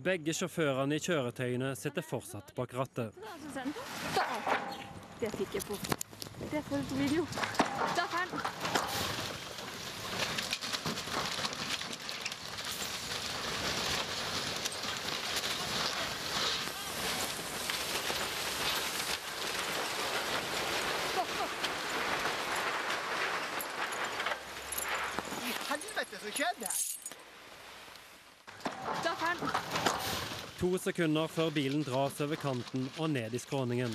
Begge sjåførene i kjøretøyene sitter fortsatt bak rattet. Det fikk jeg på. Det får du på video. Da fant I helvete så skjedde her? To sekunder før bilen dras over kanten og ned i skråningen.